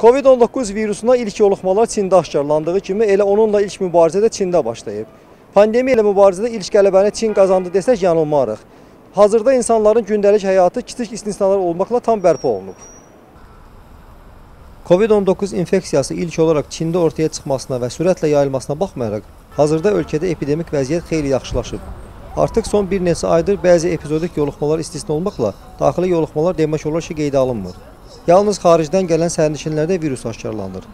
Covid-19 virusuna ilk yoluxmalar Çində aşkarlandığı kimi elə onunla ilk mübarizə də Çində başlayıb. Pandemiya ilə mübarizədə ilk qələbəni Çin qazandı desək yanılmarıq. Hazırda insanların gündəlik həyatı kiçik istisnalar olmaqla tam bərpa olunub. Covid-19 infeksiyası ilk olaraq Çində ortaya çıxmasına və sürətlə yayılmasına baxmayaraq, hazırda ölkədə epidemik vəziyyət xeyli yaxşılaşıb. Artıq son bir neçə aydır bəzi epizodik yoluxmalar istisna olmaqla daxili yoluxmalar demək olar ki, qeydə alınmır. Yalnız xaricdən gələn sərnişinlərdə virus aşkarlanır.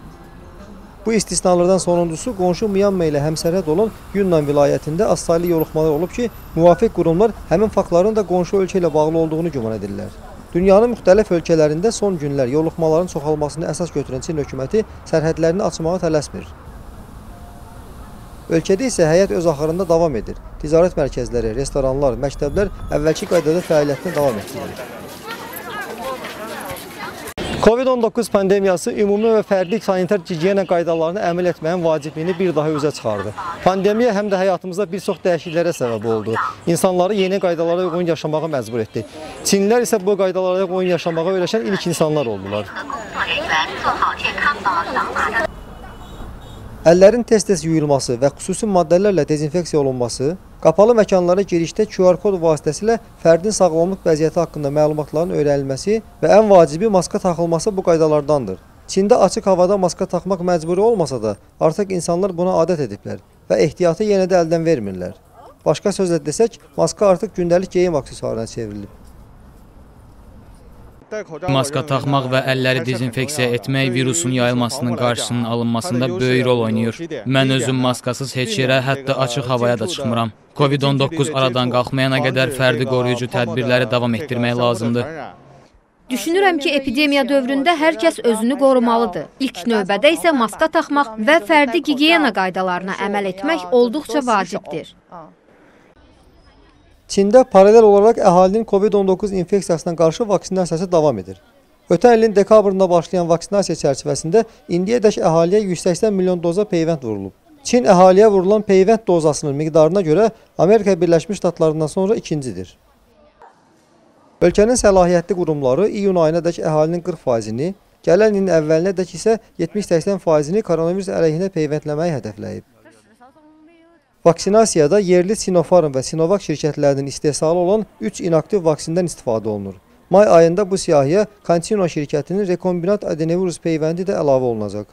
Bu istisnalardan sonuncusu qonşu Myanma ilə həmsərhəd olan Yunnan vilayətində azsaylı yoluxmalar olub ki, müvafiq qurumlar həmin faktların da qonşu ölkə ilə bağlı olduğunu güman edirlər. Dünyanın müxtəlif ölkələrində son günlər yoluxmaların çoxalmasını əsas götürən Çin hökuməti sərhədlərini açmağa tələsmir. Ölkədə isə həyat öz axarında davam edir. Ticarət mərkəzləri, restoranlar, məktəblər əvvəlki qaydada fəaliyyətini davam etdirir. Covid-19 pandemiyası ümumi və fərdi sanitar gigiyena qaydalarına əməl etməyin vacibliyini bir daha üzə çıxardı. Pandemiya həm də həyatımızda bir çox dəyişikliklərə səbəb oldu. İnsanları yeni qaydalara uyğun yaşamağa məcbur etdi. Çinlilər isə bu qaydalara uyğun yaşamağa öyrəşən ilk insanlar oldular. Əllərin tez-tez yuyulması və xüsusi maddələrlə dezinfeksiya olunması qapalı məkanlara girişdə QR kod vasitəsilə fərdin sağlamlıq vəziyyəti haqqında məlumatların öyrənilməsi və ən vacibi maska taxılması bu qaydalardandır. Çində açıq havada maska taxmaq məcburi olmasa da, artıq insanlar buna adət ediblər və ehtiyatı yenə də əldən vermirlər. Başqa sözlə desək, maska artıq gündəlik geyim aksesuarına çevrilib. Maska taxmaq və əlləri dezinfeksiya etmək virusun yayılmasının qarşısının alınmasında böyük rol oynayır. Mən özüm maskasız heç yerə, hətta açıq havaya da çıxmıram. Covid-19 aradan qalxmayana qədər fərdi qoruyucu tədbirləri davam etdirmək lazımdır. Düşünürəm ki, epidemiya dövründə hər kəs özünü qorumalıdır. İlk növbədə isə maska taxmaq və fərdi gigiyena qaydalarına əməl etmək olduqca vacibdir. Çində paralel olaraq əhalinin COVID-19 infeksiyasına qarşı vaksinasiyası davam edir. Ötən ilin dekabrında başlayan vaksinasiya çərçivəsində indiyədək əhaliyə 180 milyon doza peyvənd vurulub. Çin əhaliyə vurulan peyvənd dozasının miqdarına görə Amerika Birləşmiş Ştatlarından sonra ikincidir. Ölkənin səlahiyyətli qurumları iyun ayınadək əhalinin 40%-ni, gələn ilin əvvəlinədək isə 70-80%-ni koronavirus əleyhinə peyvəndləməyi hədəfləyib. Vaksinasiyada yerli Sinopharm və Sinovac şirkətlərinin istehsalı olan 3 inaktiv vaksindən istifadə olunur. May ayında bu siyahıya Continua şirkətinin rekombinant adenovirus peyvəndi də əlavə olunacaq.